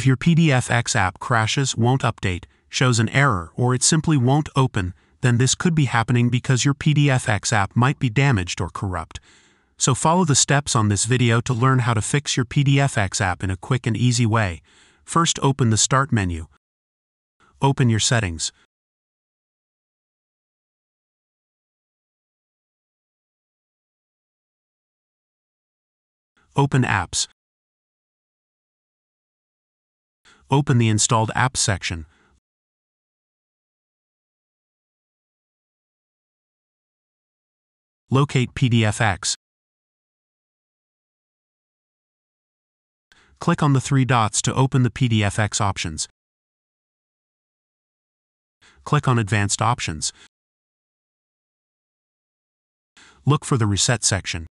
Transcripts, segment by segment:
If your PDFX app crashes, won't update, shows an error, or it simply won't open, then this could be happening because your PDFX app might be damaged or corrupt. So follow the steps on this video to learn how to fix your PDFX app in a quick and easy way. First open the Start menu. Open your settings. Open Apps. Open the Installed Apps section. Locate PDFX. Click on the three dots to open the PDFX options. Click on Advanced Options. Look for the Reset section.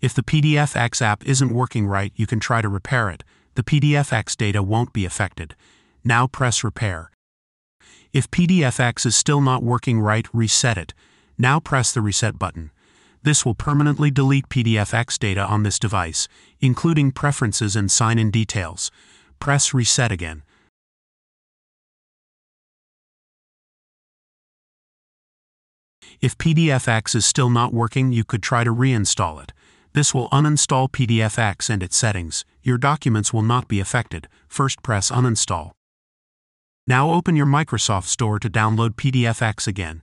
If the PDFX app isn't working right, you can try to repair it. The PDFX data won't be affected. Now press Repair. If PDFX is still not working right, reset it. Now press the Reset button. This will permanently delete PDFX data on this device, including preferences and sign-in details. Press Reset again. If PDFX is still not working, you could try to reinstall it. This will uninstall PDFX and its settings. Your documents will not be affected. First press Uninstall. Now open your Microsoft Store to download PDFX again.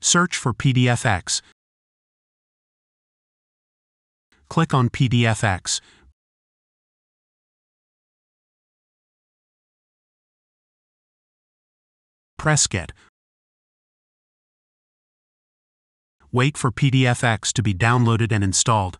Search for PDFX. Click on PDFX. Press Get. Wait for PDFX to be downloaded and installed.